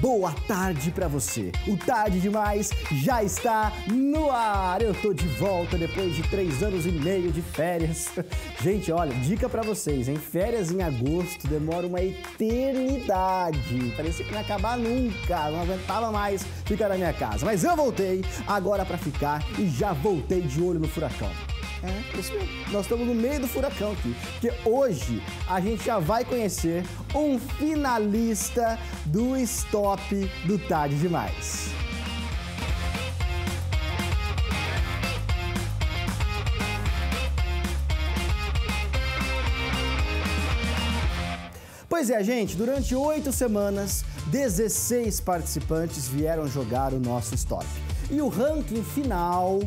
boa tarde para você. O Tarde Demais já está no ar. Eu tô de volta depois de três anos e meio de férias. Gente, olha, dica para vocês, hein? Férias em agosto demora uma eternidade. Parecia que não ia acabar nunca, não aguentava mais ficar na minha casa. Mas eu voltei agora para ficar e já voltei de olho no furacão. É, isso mesmo. Nós estamos no meio do furacão aqui. Porque hoje a gente já vai conhecer um finalista do Stop do Tarde Demais. Pois é, gente, durante oito semanas, 16 participantes vieram jogar o nosso Stop. E o ranking final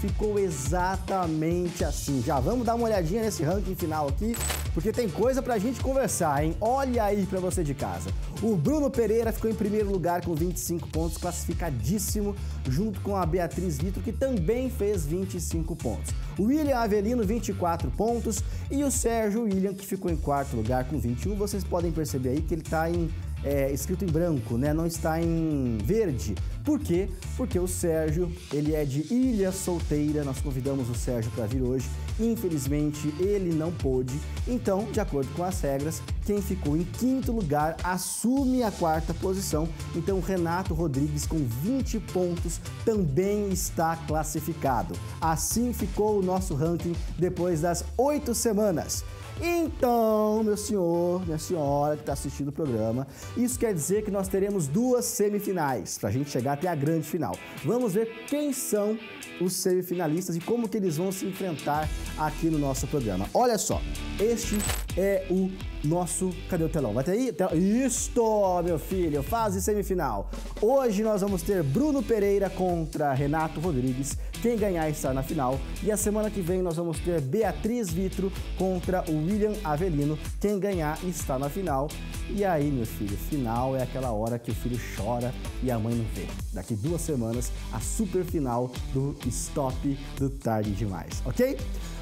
ficou exatamente assim. Já vamos dar uma olhadinha nesse ranking final aqui, porque tem coisa pra gente conversar, hein? Olha aí pra você de casa. O Bruno Pereira ficou em primeiro lugar com 25 pontos, classificadíssimo, junto com a Beatriz Vitor, que também fez 25 pontos. O William Avelino, 24 pontos, e o Sérgio William, que ficou em quarto lugar com 21. Vocês podem perceber aí que ele tá em é, escrito em branco, né? Não está em verde. Por quê? Porque o Sérgio, ele é de Ilha Solteira. Nós convidamos o Sérgio para vir hoje. Infelizmente, ele não pôde. Então, de acordo com as regras, quem ficou em quinto lugar assume a quarta posição. Então, Renato Rodrigues, com 20 pontos, também está classificado. Assim ficou o nosso ranking depois das oito semanas. Então, meu senhor, minha senhora que está assistindo o programa, isso quer dizer que nós teremos duas semifinais para a gente chegar até a grande final. Vamos ver quem são os semifinalistas e como que eles vão se enfrentar aqui no nosso programa. Olha só, este é o nosso. Cadê o telão? Vai ter aí? Isto, meu filho, fase semifinal. Hoje nós vamos ter Bruno Pereira contra Renato Rodrigues. Quem ganhar está na final. E a semana que vem nós vamos ter Beatriz Vitro contra o William Avelino. Quem ganhar está na final. E aí, meu filho, final é aquela hora que o filho chora e a mãe não vê. Daqui duas semanas, a super final do Stop do Tarde Demais, ok?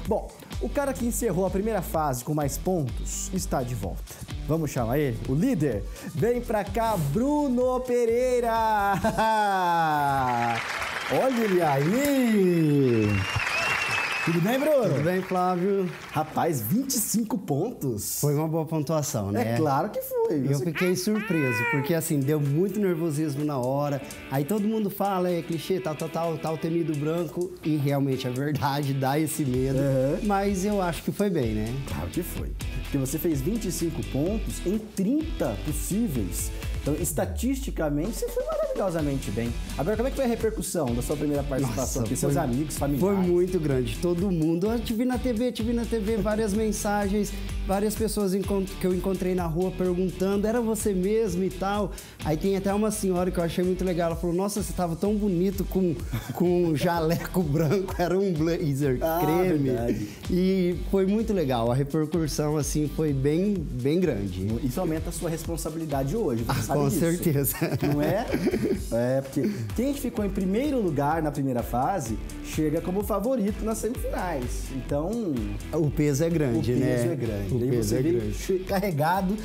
Bom, o cara que encerrou a primeira fase com mais pontos está de volta. Vamos chamar ele? O líder? Vem pra cá, Bruno Pereira! Olha ele aí! Tudo bem, Bruno? Tudo bem, Flávio? Rapaz, 25 pontos. Foi uma boa pontuação, né? É claro que foi. Eu fiquei surpreso, porque assim, deu muito nervosismo na hora. Aí todo mundo fala, é clichê, tal, tal, tal, tal, temido branco. E realmente é verdade, dá esse medo. Uhum. Mas eu acho que foi bem, né? Claro que foi. Porque você fez 25 pontos em 30 possíveis. Então, estatisticamente, você foi maravilhosamente bem. Agora, como é que foi a repercussão da sua primeira participação Nossa, Seus amigos, familiares? Foi muito grande. Todo mundo, eu te vi na TV, te vi na TV, várias mensagens, várias pessoas que eu encontrei na rua perguntando, era você mesmo e tal. Aí tem até uma senhora que eu achei muito legal, ela falou, nossa, você estava tão bonito com, com um jaleco branco, era um blazer ah, creme. Verdade. E foi muito legal, a repercussão, assim, foi bem, bem grande. Isso aumenta a sua responsabilidade hoje, ah, com disso. certeza. Não é? É, porque quem ficou em primeiro lugar na primeira fase chega como favorito nas semifinais. Então. O peso é grande, né? O peso é grande. O peso é grande. carregado,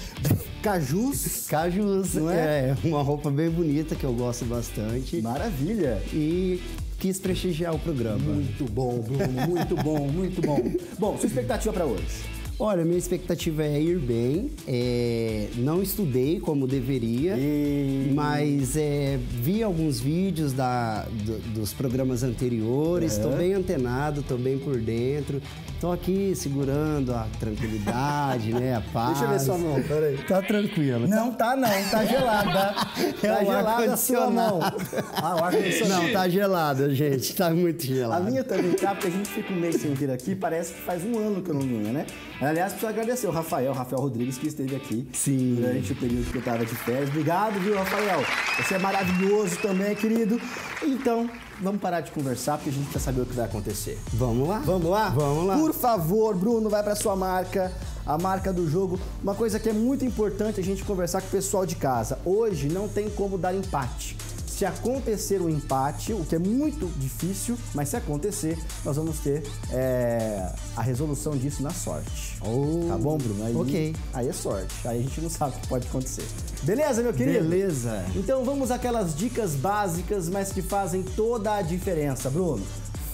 cajus. Cajus, não é? É, uma roupa bem bonita que eu gosto bastante. Maravilha. E quis prestigiar o programa. Muito bom, Bruno, muito bom, muito bom. Bom, sua expectativa para hoje? Olha, minha expectativa é ir bem. É, não estudei como deveria, e... mas é, vi alguns vídeos da, do, dos programas anteriores. Estou é. bem antenado, estou bem por dentro. Estou aqui segurando a tranquilidade, né? A paz. Deixa eu ver sua mão, peraí. Tá tranquilo. Não tá não, tá gelada. É tá gelada a sua mão. Ah, o ar Não, tá gelada, gente. Tá muito gelada. A minha também tá, porque a gente fica um mês sem vir aqui, parece que faz um ano que eu não vinha, né? Aliás, preciso agradecer o Rafael, Rafael Rodrigues, que esteve aqui Sim. durante o período que eu tava de férias. Obrigado, viu, Rafael? Você é maravilhoso também, querido. Então, vamos parar de conversar porque a gente quer saber o que vai acontecer. Vamos lá? Vamos lá? Vamos lá. Por favor, Bruno, vai para sua marca, a marca do jogo. Uma coisa que é muito importante a gente conversar com o pessoal de casa. Hoje não tem como dar empate. Se acontecer um empate, o que é muito difícil, mas se acontecer, nós vamos ter é, a resolução disso na sorte. Oh, tá bom, Bruno? Aí, ok. Aí é sorte. Aí a gente não sabe o que pode acontecer. Beleza, meu querido? Beleza. Então vamos àquelas dicas básicas, mas que fazem toda a diferença, Bruno.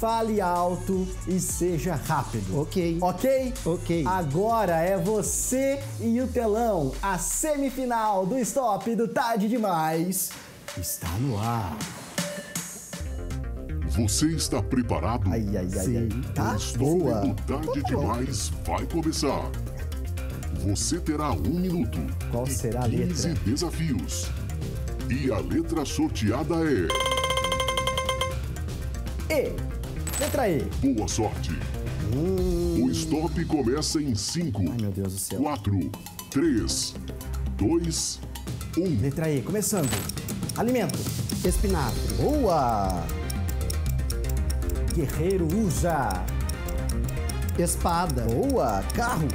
Fale alto e seja rápido. Ok. Ok? Ok. Agora é você e o telão. A semifinal do Stop do Tarde Demais está no ar. Você está preparado? Ai, ai, ai, Sim. Tá? Boa. do Tarde Demais vai começar. Você terá um minuto. Qual será a 15 letra? desafios. E a letra sorteada é. E. Letra E. Boa sorte. O stop começa em 5, Ai, meu Deus do céu. 4, 3, 2, 1. Letra E. Começando. Alimento. Espinafre. Boa. Guerreiro usa. Espada. Boa. Carro.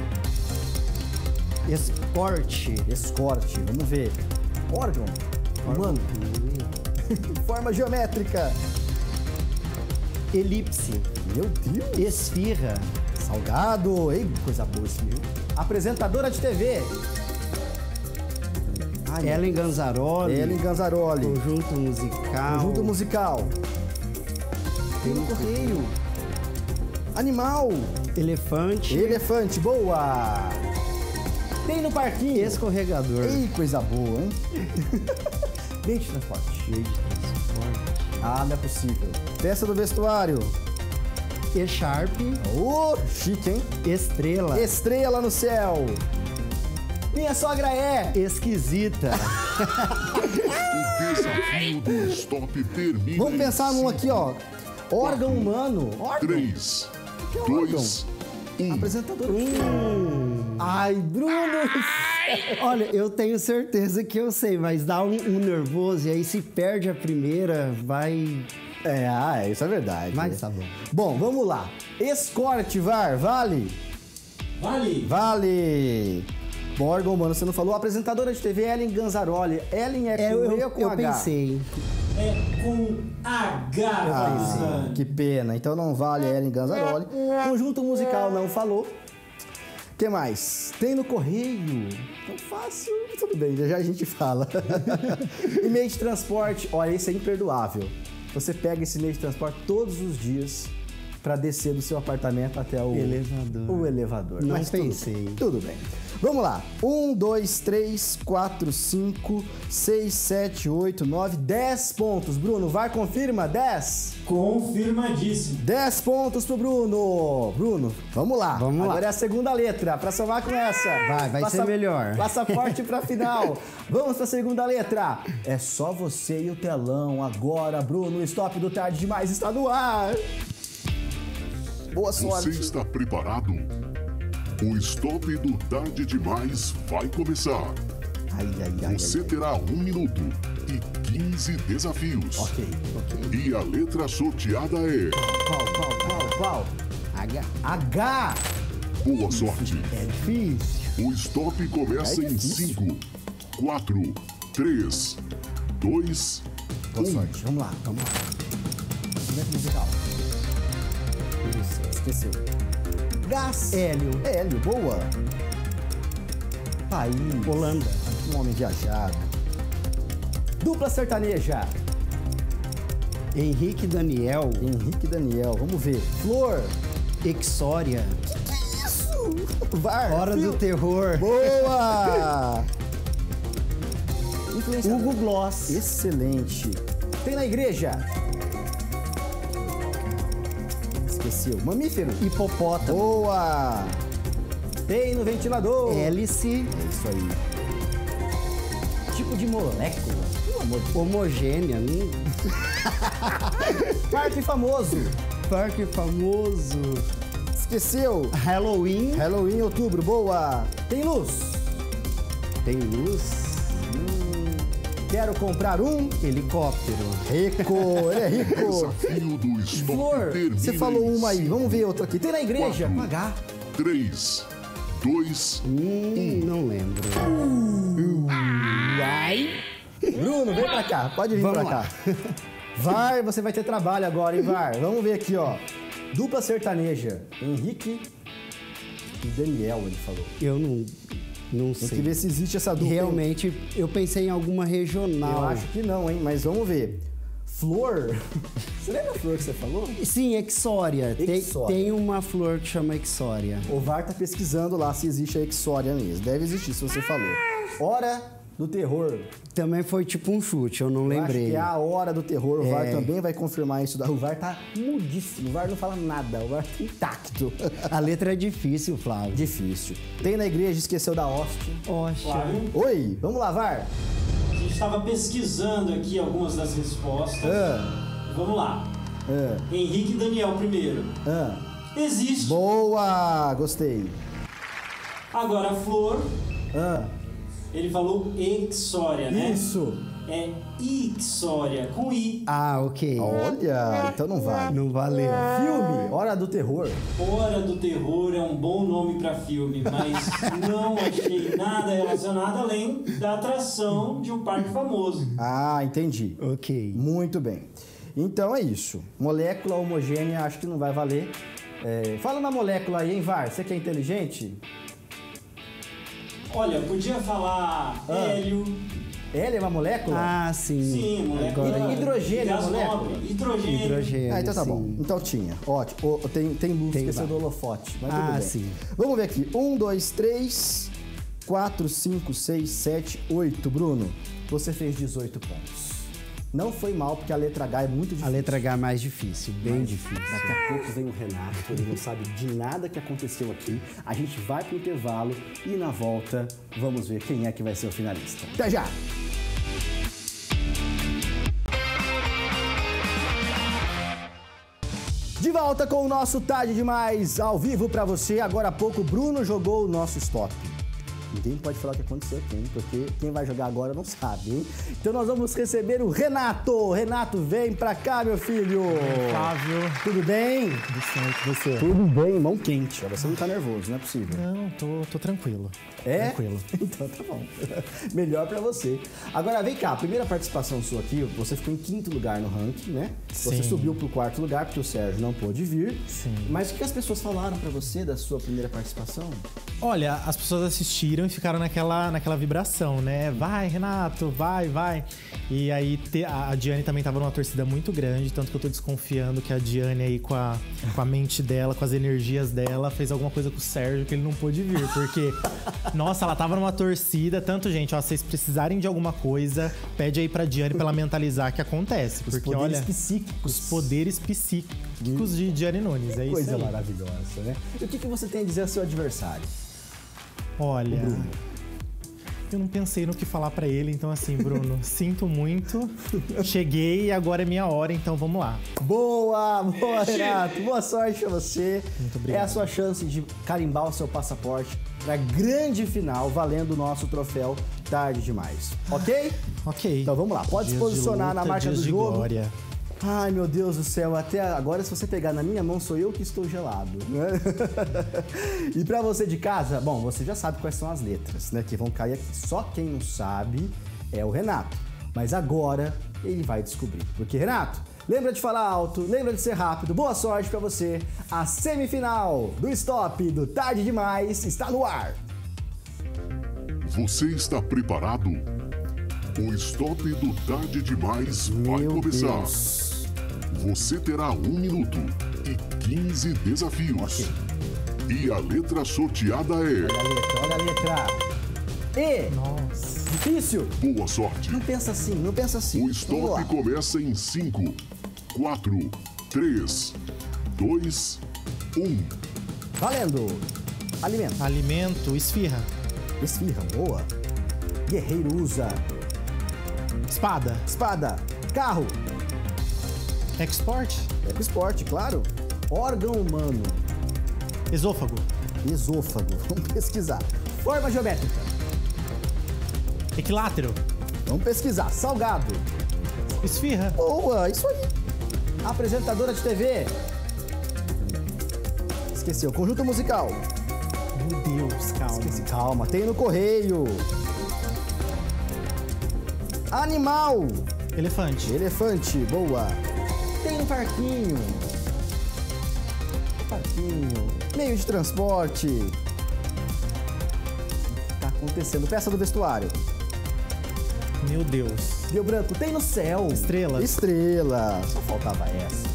Esporte. Escorte. Vamos ver. Órgão. Humano. Forma geométrica. Elipse. Meu Deus. Esfirra. Salgado. Ei, coisa boa esse viu? Apresentadora de TV. Ai, Ellen Ganzaroli. Ellen Ganzaroli. Conjunto musical. Conjunto musical. Tem no correio. Animal. Elefante. Elefante. Boa. Tem no parquinho. Escorregador. Ei, coisa boa, hein? Meio de transporte. Meio de transporte. Ah, não é possível. Peça do vestuário. E-Sharp. Ô, chique, hein? Estrela. Estrela no céu. Minha sogra é. Esquisita. O desafio do stop termina. Vamos pensar num aqui, ó. Órgão humano. Órgão. 3, que é órgão? 2, 1. Apresentador. Ai, Bruno. Olha, eu tenho certeza que eu sei, mas dá um, um nervoso e aí se perde a primeira, vai. É, ah, isso é verdade. Mas tá bom. Bom, vamos lá. Escorte, VAR, vale? Vale! Vale. Bom, órgão humano, você não falou. Apresentadora de TV, Ellen Ganzaroli. Ellen é com É, eu, E eu, ou com eu H? pensei. É com H, Ah, que pena. Então não vale Ellen Ganzaroli. Conjunto musical não falou. que mais? Tem no correio. Tão fácil. Tudo bem, já a gente fala. e meio de transporte. Olha, esse é imperdoável. Você pega esse meio de transporte todos os dias para descer do seu apartamento até o Elevador. O elevador. Não Mas tudo pensei. bem, Tudo bem. Vamos lá. 1, 2, 3, 4, 5, 6, 7, 8, 9, 10 pontos. Bruno, vai, confirma. 10. Confirmadíssimo. 10 pontos pro Bruno. Bruno, vamos lá. Vamos lá. Agora é a segunda letra, pra somar com essa. Vai, vai ser melhor. Passaporte pra final. Vamos pra segunda letra. É só você e o telão agora, Bruno. O stop do Tarde Demais está no ar. Boa Você sorte. está preparado? O stop do Tarde Demais vai começar. Ai, ai, ai, Você terá um minuto e 15 desafios. Ok, ok. E a letra sorteada é. Qual, qual, qual, qual? H. H. Boa sorte. É difícil. O stop começa É em difícil. 5, 4, 3, 2, Boa 1. sorte. Vamos lá, vamos lá. Instrumento musical. Esqueceu. Gás. Hélio. Hélio, boa. País. Holanda. Um homem viajado. Dupla sertaneja. Henrique Daniel. Henrique Daniel, vamos ver. Flor. Exória. Isso! VAR. Hora do terror. Boa! Hugo Gloss. Excelente. Tem na igreja. Esqueceu. Mamífero. Hipopótamo. Boa! Tem no ventilador. Hélice. É isso aí. Tipo de molécula. Homogênea. Hum. Parque famoso. Parque famoso. Esqueceu. Halloween. Halloween, outubro. Boa! Tem luz. Tem luz. Quero comprar um. Helicóptero. Rico. Ele é rico. Desafio do stop Flor, você falou uma aí. Vamos ver outra aqui. Tem na igreja. Quatro. H. 3, 2, Hum, não lembro. Vai. Bruno, vem pra cá. Pode vir Vamos pra lá. cá. VAR, você vai ter trabalho agora, hein, VAR? Vamos ver aqui, ó. Dupla sertaneja. Henrique e Daniel, ele falou. Eu não, não Tem sei. que ver se existe essa dupla. hein? Realmente, eu pensei em alguma regional. Eu acho que não, hein? Mas vamos ver. Flor. Você lembra a flor que você falou? Sim, Exória. Tem, tem uma flor que chama Exória. O VAR tá pesquisando lá se existe a Exória mesmo. Deve existir, se você falou. Hora do terror. Também foi tipo um chute, eu não Eu lembrei. acho que é a hora do terror. O VAR É. também vai confirmar isso. O VAR tá mudíssimo. O VAR não fala nada. O VAR tá intacto. A letra é difícil, Flávio. Difícil. Tem na igreja, esqueceu da hóstia. Oxa. Flávio, Oi, vamos lá, VAR? a gente estava pesquisando aqui algumas das respostas. Ah, Vamos lá. ah, Henrique e Daniel primeiro. ah. Existe. Boa! Gostei. Agora a flor, Ah, ele falou Exória, né? isso. É Ixória, com I. Ah, ok. Olha, então não vale. Não valeu. Filme, Hora do Terror. Hora do Terror é um bom nome para filme, mas não achei nada relacionado além da atração de um parque famoso. Ah, entendi. Ok. Muito bem. Então é isso. Molécula homogênea, acho que não vai valer. É, fala na molécula aí, hein, VAR? Você que é inteligente? Olha, podia falar Ah. hélio, Hélio é uma molécula? Ah, sim. sim, molécula. Agora- Hidrogênio, gás molécula? nobre, Hidrogênio. Hidrogênio. Ah, então tá sim. bom. Então tinha. Ótimo. Tem, tem luz, Tem esqueceu do holofote. Mas Ah, tudo bem. sim. Vamos ver aqui. Um, dois, três, quatro, cinco, seis, sete, oito. Bruno, você fez 18 pontos. Não foi mal, porque a letra H é muito difícil. A letra H é mais difícil, bem difícil. Daqui a pouco vem o Renato, ele não sabe de nada que aconteceu aqui. A gente vai pro intervalo e na volta vamos ver quem é que vai ser o finalista. Até já! De volta com o nosso Tarde Demais ao vivo pra você. Agora há pouco o Bruno jogou o nosso stop. Ninguém pode falar o que aconteceu hein? Porque quem vai jogar agora não sabe, hein? Então nós vamos receber o Renato. Renato, vem pra cá, meu filho. Flávio. Tudo bem? Tudo certo, você? Tudo bem, mão quente. Você não tá nervoso, não é possível. Não, tô, tô tranquilo. É? Tranquilo. Então tá bom. Melhor pra você. Agora vem cá, a primeira participação sua aqui, você ficou em quinto lugar no ranking, né? Você Sim. subiu pro quarto lugar porque o Sérgio não pôde vir. Sim. Mas o que as pessoas falaram pra você da sua primeira participação? Olha, as pessoas assistiram e ficaram naquela, naquela vibração, né? Vai, Renato, vai, vai. E aí te- a a Diane também tava numa torcida muito grande, tanto que eu tô desconfiando que a Diane aí com a, com a mente dela, com as energias dela, fez alguma coisa com o Sérgio que ele não pôde vir. Porque, nossa, ela tava numa torcida, tanto, gente, ó, se vocês precisarem de alguma coisa, pede aí pra Diane pra ela mentalizar que acontece. Os porque, poderes olha, psíquicos. os poderes psíquicos de Diane Nunes, é isso Coisa aí. maravilhosa, né? E o que, que você tem a dizer ao seu adversário? Olha, eu não pensei no que falar pra ele, então assim, Bruno, sinto muito. Cheguei e agora é minha hora, então vamos lá. Boa, boa, Renato. Boa sorte pra você. Muito obrigado. É a sua chance de carimbar o seu passaporte pra grande final, valendo o nosso troféu Tarde Demais. Ok? Ok. Então vamos lá, pode se Dias de posicionar na luta, marca dias do de jogo. glória. Ai, meu Deus do céu, até agora se você pegar na minha mão sou eu que estou gelado, né? e pra você de casa, bom, você já sabe quais são as letras, né, que vão cair aqui. Só quem não sabe é o Renato. Mas agora ele vai descobrir. Porque Renato, lembra de falar alto, lembra de ser rápido. Boa sorte pra você. A semifinal do Stop do Tarde Demais está no ar. Você está preparado? O Stop do Tarde Demais vai Meu começar. Deus. Você terá um minuto e 15 desafios. E a letra sorteada é. Olha a letra, olha a letra. E. Nossa. Difícil. Boa sorte. Não pensa assim, não pensa assim. O stop começa em 5, 4, 3, 2, 1. Valendo! Alimento. Alimento, esfirra. Esfirra, boa. Guerreiro usa. Espada. Espada. Carro. Export. Esporte, claro. Órgão humano. Esôfago. Esôfago. Vamos pesquisar. Forma geométrica. Equilátero. Vamos pesquisar. Salgado. Esfirra. Boa, isso aí. Apresentadora de TV. Esqueceu. Conjunto musical. Meu Deus, calma. Esqueci. Calma, tem no correio. Animal. Elefante. Elefante, boa. Tem no parquinho. Parquinho. Meio de transporte. O que tá acontecendo? Peça do vestuário. Meu Deus. Deu branco. Tem no céu. Estrelas. Estrela. Só faltava essa.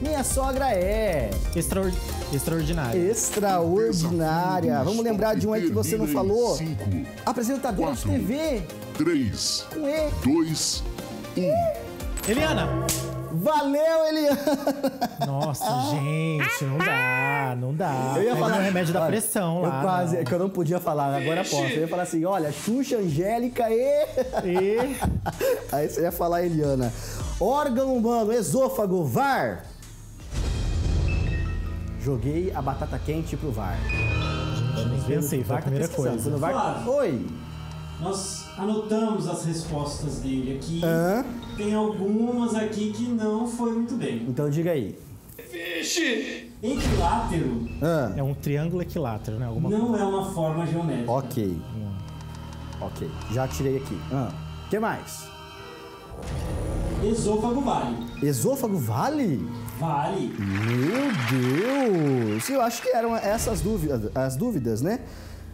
Minha sogra é Extraor... Extraordinário. extraordinária. Vamos lembrar de um aí que você não falou. 5, Apresentadora de Quatro. TV. 3, Com E. 2, 1. Eliana! Valeu, Eliana. Nossa, gente, não dá, não dá. Eu ia falar o remédio da olha, pressão eu lá. quase, não. é que eu não podia falar, agora posso. Eu ia falar assim, olha, Xuxa, Angélica e... E... Aí você ia falar Eliana. Órgão humano, esôfago, VAR. Joguei a batata quente pro VAR. Pensei, foi a VAR tá primeira coisa. No VAR... Flávio. Oi. Nós anotamos as respostas dele aqui. Hã? Tem algumas aqui que não foi muito bem. Então diga aí. Equilátero Hã? É um triângulo equilátero, né? Alguma não é uma forma geométrica. Ok. Ok, já tirei aqui. O que mais? Esôfago vale. Esôfago vale? Vale. Meu Deus! Eu acho que eram essas dúvidas, as dúvidas, né?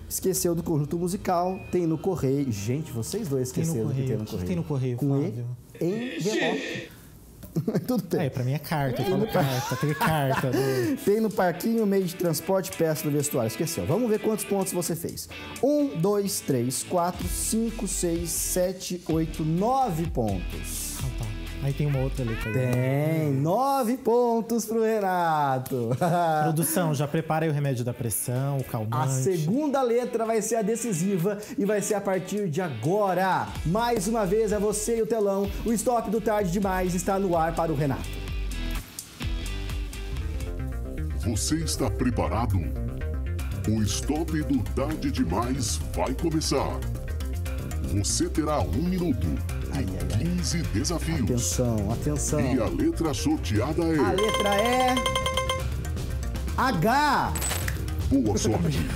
Esqueceu do conjunto musical, tem no correio. Gente, vocês dois esqueceram do que tem correio. no O que correio. tem no correio, Com Flávio? E, envelope. Tudo tem. É, pra mim é carta, eu falo carta, tem carta. né? Tem no parquinho, meio de transporte, peça do vestuário. Esqueceu. Vamos ver quantos pontos você fez. Um, dois, três, quatro, cinco, seis, sete, oito, nove pontos. Ah, tá. Aí tem uma outra letra. Tem nove pontos pro Renato. Produção, já prepara aí o remédio da pressão, o A calmante. segunda letra vai ser a decisiva e vai ser a partir de agora. Mais uma vez é você e o telão. O stop do Tarde Demais está no ar para o Renato. Você está preparado? O stop do Tarde Demais vai começar. Você terá um minuto e 15 desafios. Atenção, atenção. E a letra sorteada A é letra é H. Boa Sorte.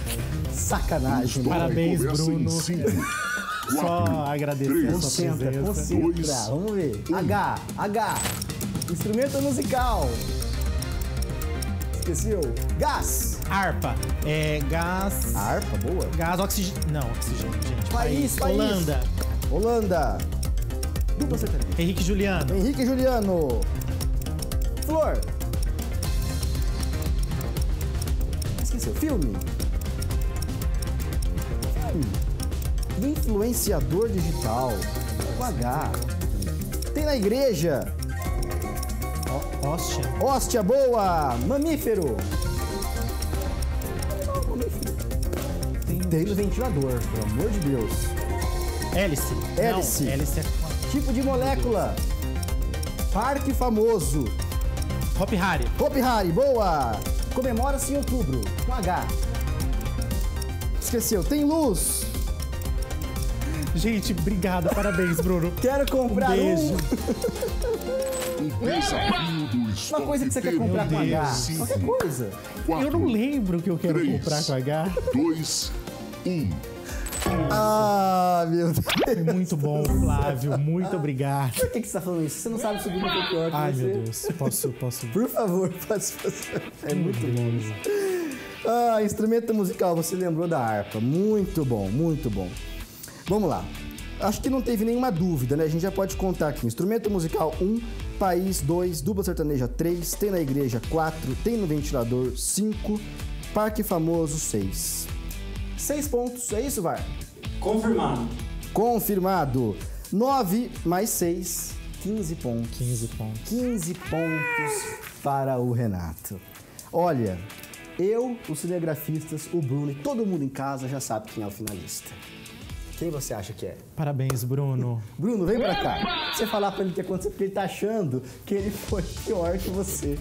Sacanagem. Parabéns, Bruno. Só agradecer três, a sua Concentra, presença. concentra. Dois, Vamos ver. um. H, H. Instrumento musical. Esqueceu. Gás. Harpa, é gás. Harpa, boa. Gás, oxigênio. Não, oxigênio, gente. País, país. Holanda. Holanda. Dupla sertaneja. Henrique Juliano. Henrique Juliano. Flor. Esqueceu. Filme. Filme. Influenciador digital. Com H. Tem na igreja. Hóstia. Hóstia boa. Mamífero. Tem no ventilador, pelo amor de Deus. Hélice. Hélice. Não, hélice é Tipo de molécula. Parque famoso. Hop Harry. Hopi Hari, boa! Comemora-se em outubro, com H. Esqueceu, tem luz. Gente, obrigado, parabéns, Bruno. Quero comprar Um beijo. um. Uma coisa que você quer comprar com H. Deus. Qualquer coisa. Eu não lembro o que eu quero Três. comprar com H. 2, 1. Ah, meu Deus. Foi muito bom, Flávio. Muito obrigado. Por que, que você tá falando isso? Você não sabe se o Bruno foi pior que Ai, você? meu Deus. Posso, posso. Por favor, faça. faça. É muito bom isso. Ah, instrumento musical, você lembrou da harpa. Muito bom, muito bom. Vamos lá. Acho que não teve nenhuma dúvida, né? A gente já pode contar aqui. Instrumento musical 1, país 2, dupla sertaneja 3, tem na igreja 4, tem no ventilador 5, parque famoso 6. 6 pontos, é isso, VAR? Confirmado. Confirmado. 9 mais 6, 15 pontos. 15 pontos. 15 pontos para o Renato. Olha, eu, os cinegrafistas, o Bruno e todo mundo em casa já sabe quem é o finalista. Quem você acha que é? Parabéns, Bruno. Bruno, vem pra cá. Você falar pra ele o que aconteceu, porque ele tá achando que ele foi pior que você.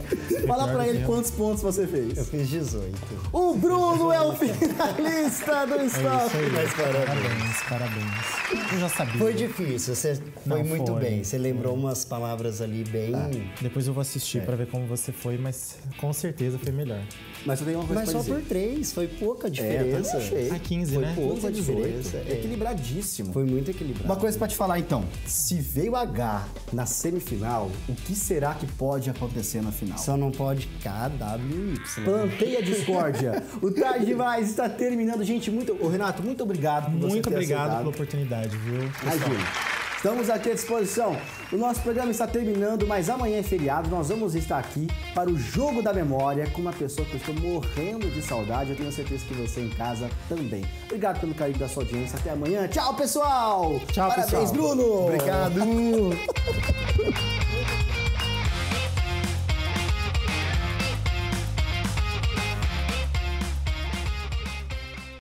Fala pra ele eu. quantos pontos você Eu fez. fiz 18. O Bruno é o finalista do É Stop. Mas parabéns. Parabéns, parabéns. Eu já sabia. Foi difícil, você foi Não, muito foi. bem. Você lembrou umas palavras ali bem. Depois eu vou assistir pra ver como você foi, mas com certeza foi melhor. Mas eu tenho uma coisa Mas pra só dizer. por três, foi pouca É, eu diferença. achei. Ah, 15, foi né? pouca 15 a 18. diferença. É É. equilibradíssimo. Foi muito equilibrado. Uma coisa pra te falar então, se veio H na semifinal, o que será que pode acontecer na final? Só não pode KWY. Plantei a discórdia. o Tarde Demais está terminando. Gente, muito. Ô, Renato, muito obrigado por você Muito ter obrigado aceitado. pela oportunidade, viu? Imagina. Estamos aqui à disposição. O nosso programa está terminando, mas amanhã é feriado. Nós vamos estar aqui para o Jogo da Memória com uma pessoa que eu estou morrendo de saudade. Eu tenho certeza que você em casa também. Obrigado pelo carinho da sua audiência. Até amanhã. Tchau, pessoal! Tchau, Parabéns, pessoal. Bruno! Obrigado.